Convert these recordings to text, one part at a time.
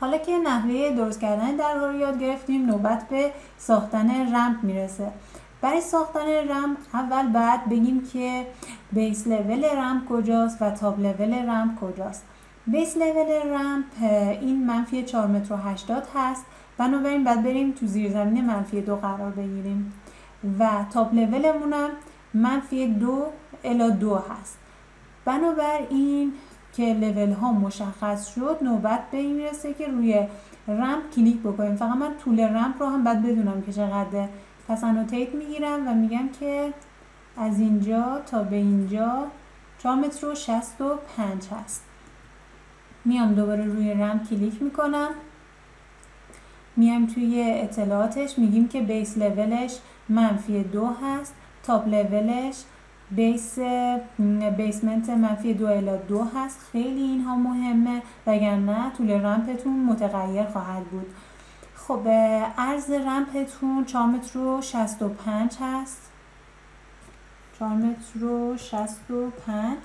حالا که نحوه درست کردن در رو یاد گرفتیم نوبت به ساختن رمپ می‌رسه. برای ساختن رمپ اول بعد بگیم که بیس لول رمپ کجاست و تاب لول رمپ کجاست. بیس لول رمپ این منفی 4 متر و 80 هست. بنابراین بعد بریم تو زیرزمین منفی دو قرار بگیریم. و تاپ لولمون هم منفی دو الا دو هست. بنابراین که لول ها مشخص شد نوبت به این می‌رسه که روی رمپ کلیک بکنیم. فقط من طول رمپ رو هم باید بدونم که چقدره پس annotate می‌گیرم و میگم که از اینجا تا به اینجا 4 متر و 65 هست. میام دوباره روی رمپ کلیک می‌کنم. میایم توی اطلاعاتش میگیم که base level ش منفی دو هست top level ش base basement منفی دو الا دو هست. خیلی اینها مهمه. وگرنه طول رمپتون متغیر خواهد بود. خب عرض رمپتون 4 متر و 65 هست. 4 متر و 65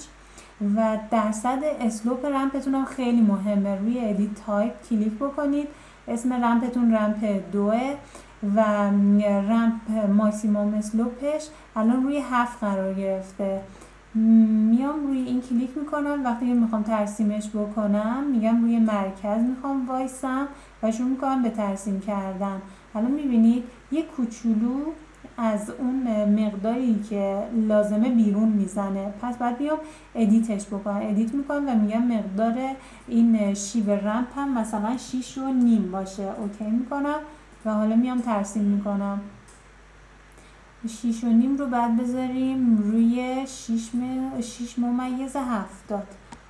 و درصد slope رمپتون هم خیلی مهمه. روی edit type کلیک بکنید. اسم رمپتون رمپ دوه. و رمپ maximum slope ش الان روی هفت قرار گرفته. میام روی این کلیک می‌کنم. وقتی می‌خوام ترسیمش بکنم میگم روی مرکز می‌خوام وایسم و شروع می‌کنم به ترسیم کردن. الان می‌بینید یه کوچولو از اون مقداری که لازمه بیرون می‌زنه. پس بعد بیام edit ش بکنم. edit می‌کنم و میگم مقدار این شیب رمپ هم مثلا 6 و نیم باشه. OK می‌کنم. و حالا میام ترسیم می‌کنم. 6 و نیم رو بعد بذاریم روی 6, م... 6 ممیز 70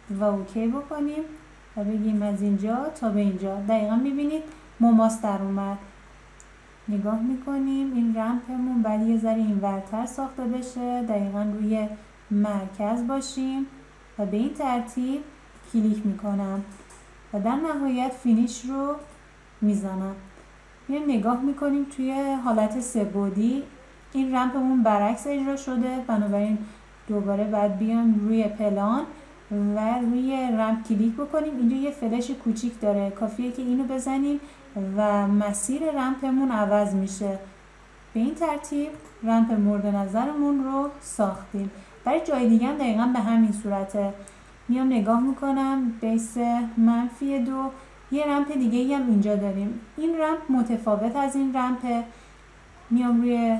و اوکی بکنیم و بگیم از اینجا تا به اینجا. دقیقا می‌بینید مماس در اومد. نگاه می‌کنیم این رمپمون بعد یه ذره این ورتر ساخته بشه. دقیقا روی مرکز باشیم و به این ترتیب کلیک می‌کنم. و در نهایت finish رو می‌زنم. یه نگاه می‌کنیم توی حالت سه‌بعدی این رمپمون برعکس اجرا شده. بنابراین دوباره باید بیایم روی پلان و روی رمپ کلیک بکنیم. اینجا یه فلش کوچیک داره. کافیه که اینو بزنیم و مسیر رمپمون عوض میشه. به این ترتیب رمپ مورد نظرمون رو ساختیم. برای جای دیگه هم دقیقا به همین صورته. میام نگاه می‌کنم. base منفی دو. یه رمپ دیگه هم اینجا داریم. این رمپ متفاوت از این رمپ میام روی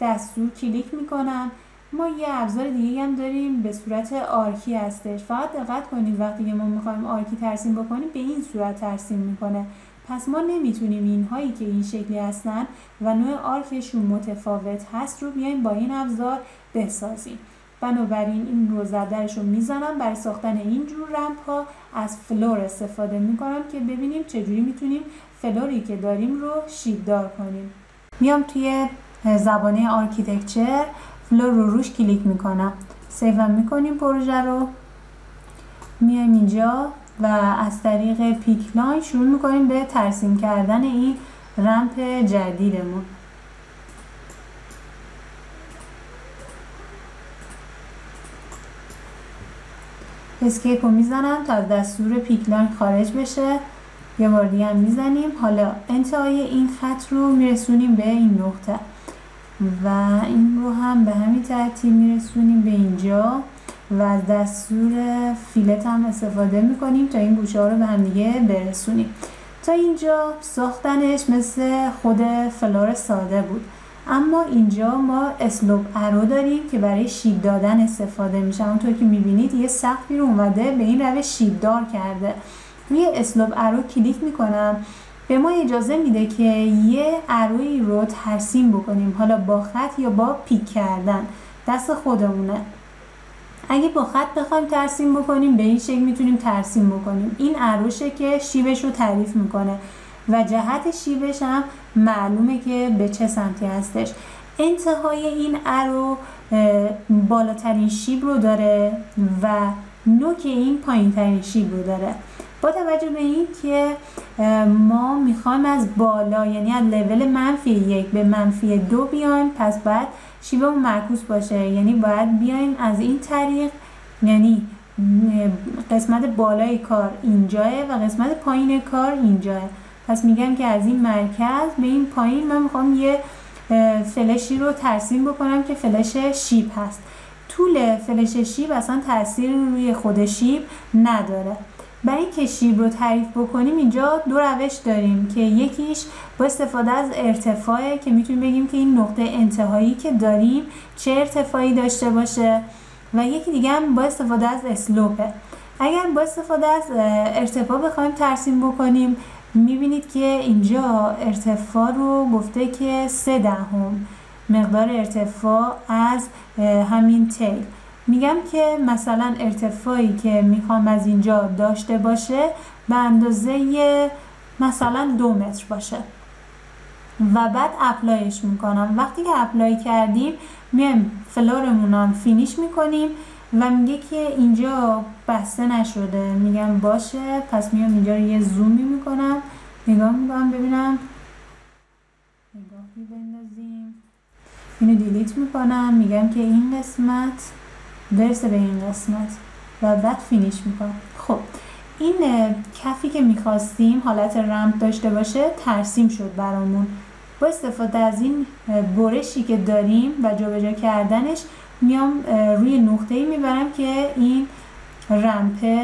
دستور کلیک می‌کنم. ما یه ابزار دیگه هم داریم به صورت arc ی هستش. فقط دقت کنید وقتی که ما می‌خوایم arc ی ترسیم بکنیم به این صورت ترسیم می‌کنه. پس ما نمی‌تونیم اینهایی که این شکلی هستن و نوع arc شون متفاوت هست رو بیایم با این ابزار بسازیم. بنابراین این رو ضربدرش رو می‌زنم. برای ساختن این جور رمپ ها از floor استفاده می‌کنم که ببینیم چجوری می‌تونیم floor ی که داریم رو شیبدار کنیم. میام توی زبانه architecture. floor رو روش کلیک می‌کنم. save می‌کنیم پروژه رو. میایم اینجا و از طریق pick line شروع می‌کنیم به ترسیم کردن این رمپ جدیدمون. escape رو می‌زنم تا از دستور pick line خارج بشه. یه بار دیگه هم می‌زنیم. حالا انتهای این خط رو میرسونیم به این نقطه. و این رو هم به همین ترتیب میرسونیم به اینجا. و از دستور fillet هم استفاده می‌کنیم تا این گوشه ها رو به هم دیگه برسونیم. تا اینجا ساختنش مثل خود floor ساده بود. اما اینجا ما slope arrow داریم که برای شیب دادن استفاده میشه. همونطور که می‌بینید یه سقفی رو اومده به این روش شیب دار کرده. روی slope arrow کلیک می‌کنم. به ما اجازه میده که یه arrow ی رو ترسیم بکنیم. حالا با خط یا با pick کردن. دست خودمونه. اگه با خط بخوایم ترسیم بکنیم به این شکل می‌تونیم ترسیم بکنیم. این arrow شه که شیبش رو تعریف می‌کنه. و جهت شیبش هم معلومه که به چه سمتی هستش. انتهای این ارو بالاترین شیب رو داره و نوک این پایین ترین شیب رو داره. با توجه به این که ما می‌خوایم از بالا یعنی از لول منفی یک به منفی دو بیایم پس بعد شیبمون معکوس باشه. یعنی باید بیایم از این طریق یعنی قسمت بالای کار اینجاه و قسمت پایین کار اینجاه پس میگم که از این مرکز به این پایین من می‌خوام یه فلشی رو ترسیم بکنم که فلش شیب هست. طول فلش شیب اصلا تاثیر روی خود شیب نداره. برای اینکه شیب رو تعریف بکنیم اینجا دو روش داریم که یکیش با استفاده از ارتفاعه که می‌تونیم بگیم که این نقطه انتهایی که داریم چه ارتفاعی داشته باشه و یکی دیگه هم با استفاده از اسلوپه. اگر با استفاده از ارتفاع بخوایم ترسیم بکنیم می‌بینید که اینجا ارتفاع رو گفته که سه دهم. مقدار ارتفاع از همین تیل. میگم که مثلا ارتفاعی که می‌خوام از اینجا داشته باشه به اندازه مثلا دو متر باشه. و بعد apply ش می‌کنم. وقتی که apply کردیم میایم floor مون هم finish می‌کنیم و میگه که اینجا بسته نشده. میگم باشه پس میام اینجا رو یه زومی می‌کنم. نگاه می‌کنم ببینم. نگاه بندازیم اینو delete می‌کنم. میگم که این قسمت برسه به این قسمت. و بعد finish می‌کنم. خب این کفی که می‌خواستیم حالت رمپ داشته باشه ترسیم شد برامون. با استفاده از این برشی که داریم و جابجا کردنش میام روی نقطه ای می‌برم که این رمپه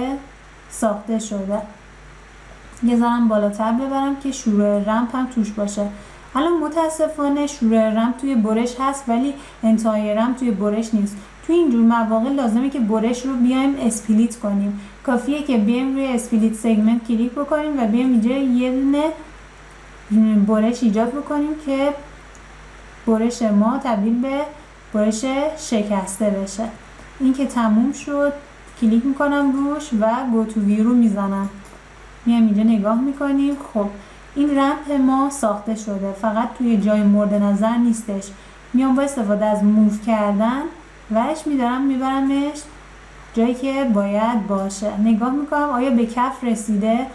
ساخته شده. یه ذرم بالاتر ببرم که شروع رمپ هم توش باشه. الان متاسفانه شروع رمپ توی برش هست ولی انتهای رمپ توی برش نیست. توی اینجور مواقع لازمه که برش رو بیایم اسپلیت کنیم. کافیه که بیایم روی split segment کلیک بکنیم و بیایم اینجا یه دونه برش ایجاد بکنیم که برش ما تبدیل به برش شکسته بشه. این که تموم شد کلیک می‌کنم روش و go to رو می‌زنم. میام اینجا نگاه می‌کنیم. خب این رمپ ما ساخته شده. فقط توی جای مورد نظر نیستش. میام با استفاده از move کردن ورش میدارم میبرمش جایی که باید باشه. نگاه می‌کنم آیا به کف رسیده؟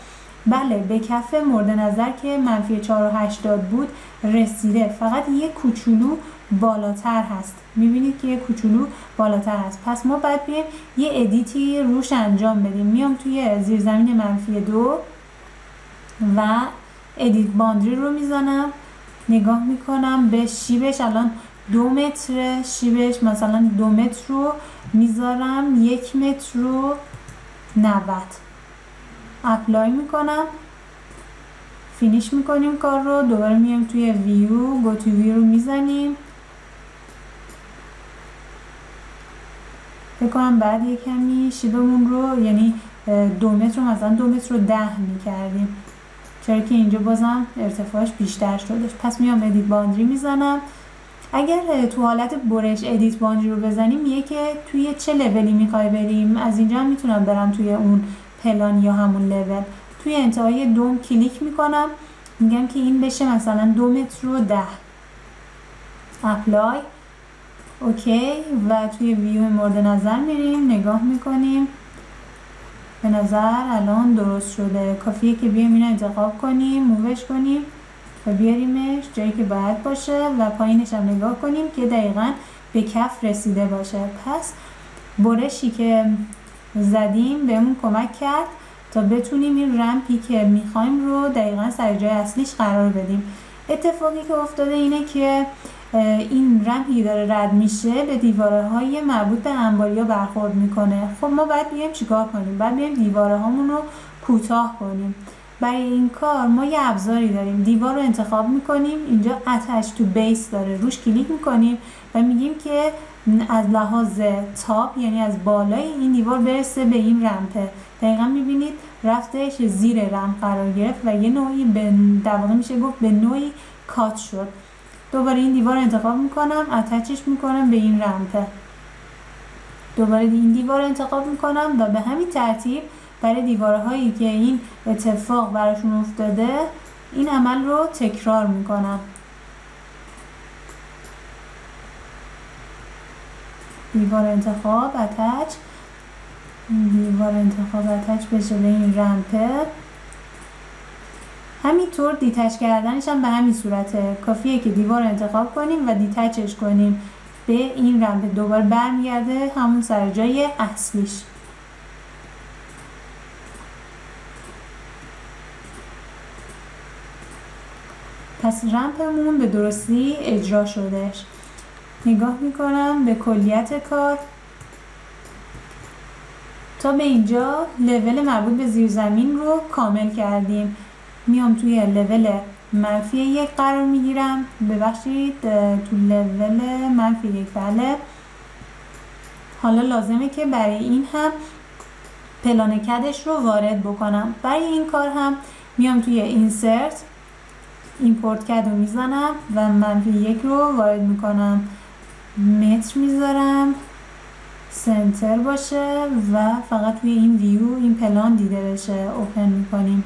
بله به کف مورد نظر که منفی 4 و 80 بود رسیده. فقط یه کوچولو بالاتر هست. می‌بینید که یه کوچولو بالاتر هست. پس ما باید بیایم یه edit ی روش انجام بدیم. میام توی زیرزمین منفی دو و edit boundary رو می‌زنم. نگاه می‌کنم به شیبش. الان دو متر شیبش. مثلا دو متر رو می‌ذارم. یک متر رو 90 apply می‌کنم. finish می‌کنیم کار رو. دوباره میایم توی view. go to view رو می‌زنیم. فکر کنم بعد یه شیبمون رو یعنی دو متر رو مثلا دو متر رو ده می‌کردیم. چرا که اینجا بازم ارتفاعش بیشتر شدش پس میام edit boundary می‌زنم. اگر تو حالت برش edit boundary رو بزنیم میگه که توی چه لولی می‌خوای بریم؟ از اینجا هم می‌تونم برم توی اون پلان یا همون لول توی انتهای دوم کلیک می‌کنم. میگم که این بشه مثلا دو متر و ده. apply. OK. و توی ویو مورد نظر میریم. نگاه می‌کنیم. به نظر الان درست شده. کافیه که بیایم اینو انتخاب کنیم مووش کنیم و بیاریمش جایی که باید باشه و پایینش هم نگاه کنیم که دقیقا به کف رسیده باشه. پس برشی که زدیم بهمون کمک کرد تا بتونیم این رمپی که می‌خوایم رو دقیقا سر جای اصلیش قرار بدیم. اتفاقی که افتاده اینه که این رمپی داره رد میشه به دیواره های مربوط به انباریا برخورد می‌کنه. خب ما باید بیایم چیکار کنیم؟ باید بیایم دیواره هامون رو کوتاه کنیم. برای این کار ما یه ابزاری داریم. دیوار رو انتخاب می‌کنیم. اینجا اتش تو بیس داره. روش کلیک می‌کنیم و میگیم که از لحاظ تاپ یعنی از بالای این دیوار برسه به این رمپه دقیقا می‌بینید رفتش زیر رمپ قرار گرفت و یه نوعی به در میشه گفت به نوعی کات شد. دوباره این دیوار انتخاب می‌کنم اتچش می‌کنم به این رمپه دوباره این دیوار انتخاب می‌کنم و به همین ترتیب برای دیواره هایی که این اتفاق براشون افتاده این عمل رو تکرار می‌کنم. دیوار انتخاب اتچ. دیوار انتخاب اتچ بشه به این رمپه. همینطور دیتچ کردنش هم به همین صورته کافیه که دیوار انتخاب کنیم و دیتچش کنیم. به این رمپ دوباره برمیگرده همون سر جای اصلیش. پس رمپمون به درستی اجرا شدش نگاه می‌کنم به کلیت کار. تا به اینجا لول مربوط به زیرزمین رو کامل کردیم. میام توی لول منفی یک قرار می‌گیرم. ببخشید تو لول منفی یک بله. حالا لازمه که برای این هم پلان CAD ش رو وارد بکنم. برای این کار هم میام توی insert import CAD رو می‌زنم و منفی یک رو وارد می‌کنم. متر می‌ذارم. center باشه و فقط توی این ویو این پلان دیده بشه. open می‌کنیم.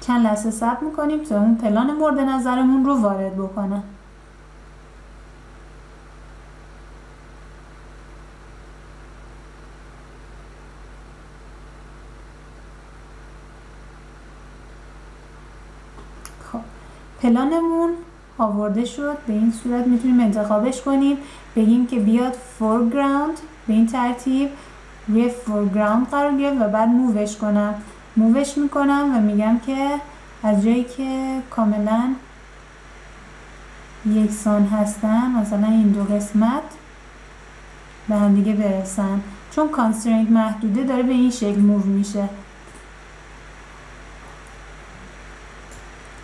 چند لحظه صبر می‌کنیم تا اون پلان مورد نظرمون رو وارد بکنه خب پلانمون آورده شد. به این صورت می‌تونیم انتخابش کنیم. بگیم که بیاد فورگراند به این ترتیب روی foreground قرار گرفت و بعد move ش کنم. move ش می‌کنم و میگم که از جایی که کاملا یکسان هستن مثلا این دو قسمت به هم دیگه برسن. چون constraint محدوده داره به این شکل move میشه.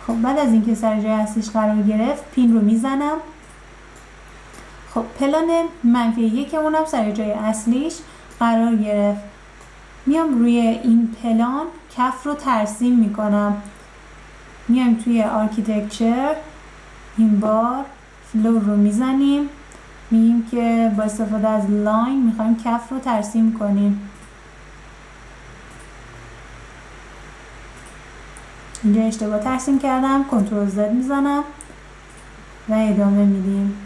خب بعد از اینکه سر جای اصلیش قرار گرفت pin رو می‌زنم. خب پلان منفی یکمون سر جای اصلیش قرار گرفت. میام روی این پلان کف رو ترسیم می‌کنم. میایم توی architecture این بار floor رو می‌زنیم. میگیم که با استفاده از line می‌خوایم کف رو ترسیم کنیم. اینجا اشتباه ترسیم کردم control Z می‌زنم و ادامه میدیم.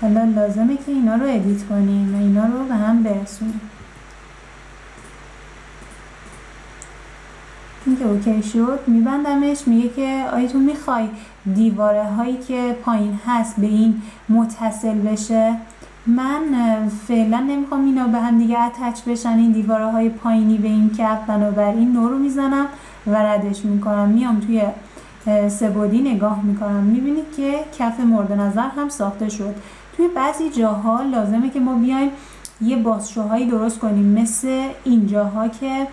حالا لازمه که اینا رو edit کنیم و اینا رو به هم برسونیم. که OK شد میبندمش میگه که آیا تو می‌خوای دیواره هایی که پایین هست به این متصل بشه؟ من فعلا نمی‌خوام اینا به هم دیگه اتچ بشن این دیواره های پایینی به این کف. بنابراین نو رو می‌زنم و ردش می‌کنم. میام توی سبودی نگاه می‌کنم. می‌بینید که کف مورد نظر هم ساخته شد. توی بعضی جاها لازمه که ما بیایم یه بازشوهایی درست کنیم. مثل اینجاها که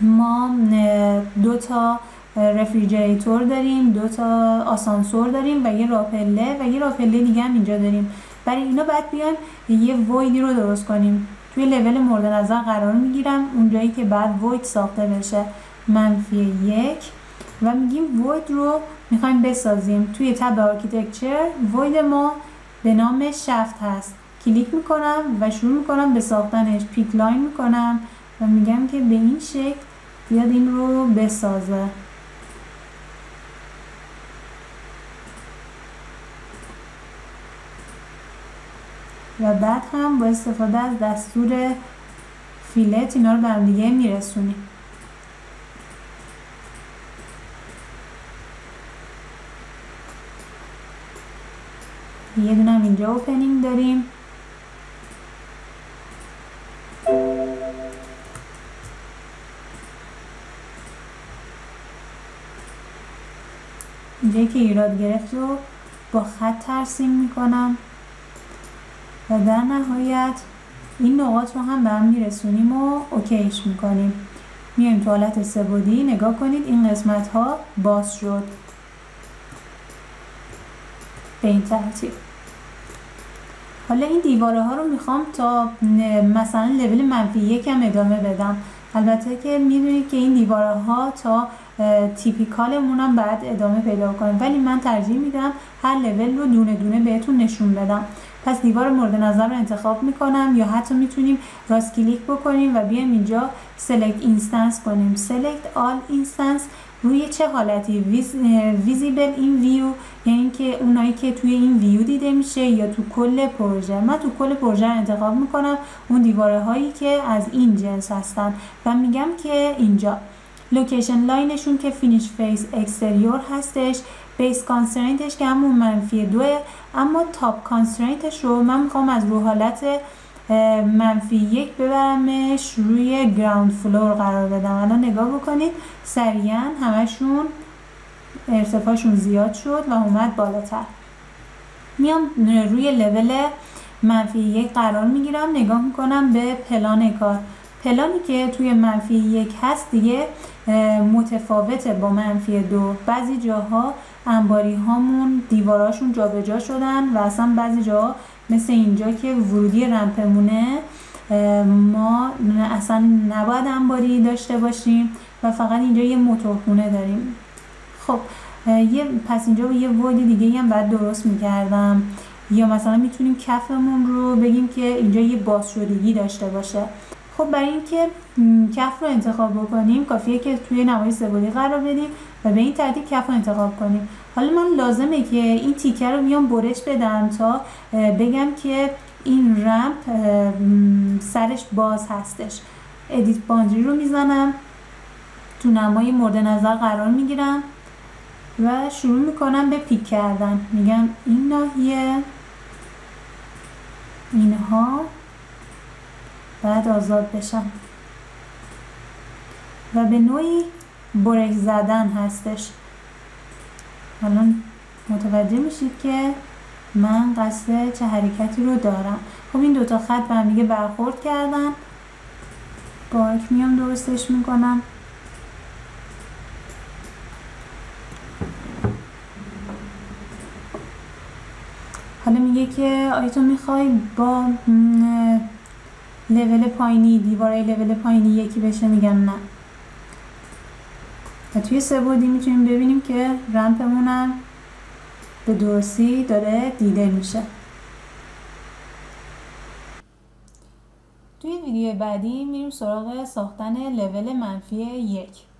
ما دو تا refrigerator داریم دو تا آسانسور داریم و یه راه‌پله و یه راه‌پله دیگه هم اینجا داریم. برای اینا باید بیایم یه void ی رو درست کنیم. توی لول مورد نظر قرار می‌گیرم اونجایی که بعد void ساخته بشه. منفی یک. و میگیم void رو می‌خوایم بسازیم. توی tab architecture void ما به نام shaft هست. کلیک می‌کنم و شروع می‌کنم به ساختنش. pick line می‌کنم. و میگم که به این شکل بیاد این رو بسازه. و بعد هم با استفاده از دستور فیلت اینا رو به هم دیگه میرسونیم. یه دونه اینجا اوپنینگ داریم. اینجایی که ایراد گرفت رو با خط ترسیم می‌کنم. و در نهایت این نقاط رو هم به هم میرسونیم و اوکیش می‌کنیم. میایم تو حالت سبودی نگاه کنید این قسمت ها باز شد. به این ترتیب. حالا این دیواره ها رو می‌خوام تا مثلا لول منفی یکم ادامه بدم. البته که می‌دونید که این دیواره ها تا typical مون هم بعد ادامه پیدا کنه ولی من ترجیح میدم هر لول رو دونه دونه بهتون نشون بدم. پس دیوار مورد نظر رو انتخاب می‌کنم یا حتی می‌تونیم راست کلیک بکنیم و بیایم اینجا select instance کنیم. select all instance روی چه حالتی؟ visible in view یعنی که اونایی که توی این ویو دیده میشه یا تو کل پروژه. من تو کل پروژه انتخاب می‌کنم. اون دیواره هایی که از این جنس هستن. و میگم که اینجا location line شون که finish face exterior هستش base constraint ش که همون منفی دوه اما top constraint ش رو من می‌خوام از رو حالت منفی یک ببرمش روی ground floor قرار بدم. الان نگاه بکنید سریعا همشون ارتفاعشون زیاد شد و اومد بالاتر. میام روی لول منفی یک قرار می‌گیرم نگاه می‌کنم به پلان کار. پلانی که توی منفی یک هست دیگه متفاوته با منفی دو. بعضی جاها انباری هامون دیواراشون جابجا شدن و اصلا بعضی جاها مثل اینجا که ورودی رمپمونه ما اصلا نباید انباری داشته باشیم و فقط اینجا یه موتورخونه داریم. خب یه پس اینجا یه ورودی دیگه هم باید درست می‌کردم. یا مثلا می‌تونیم کفمون رو بگیم که اینجا یه بازشدگی داشته باشه. خب برای اینکه کف رو انتخاب بکنیم کافیه که توی نمای سه‌بعدی قرار بدیم و به این ترتیب کف رو انتخاب کنیم. حالا من لازمه که این تیکه رو میام برش بدم تا بگم که این رمپ سرش باز هستش. edit boundary رو می‌زنم تو نمای مورد نظر قرار می‌گیرم و شروع می‌کنم به پیک کردن. میگم این ناحیه اینها. بعد آزاد بشن و به نوعی برک زدن هستش. الان متوجه میشید که من قصد چه حرکتی رو دارم. خب این دوتا خط به هم دیگه برخورد کردن. باک میام درستش می‌کنم. حالا میگه که آیا تو می‌خوای با لول پایینی دیواره لول پایینی یکی بشه میگم نه. و توی سبودی می‌تونیم ببینیم که رمپمونم به درستی داره دیده میشه. توی ویدیو بعدی میریم سراغ ساختن لول منفی یک.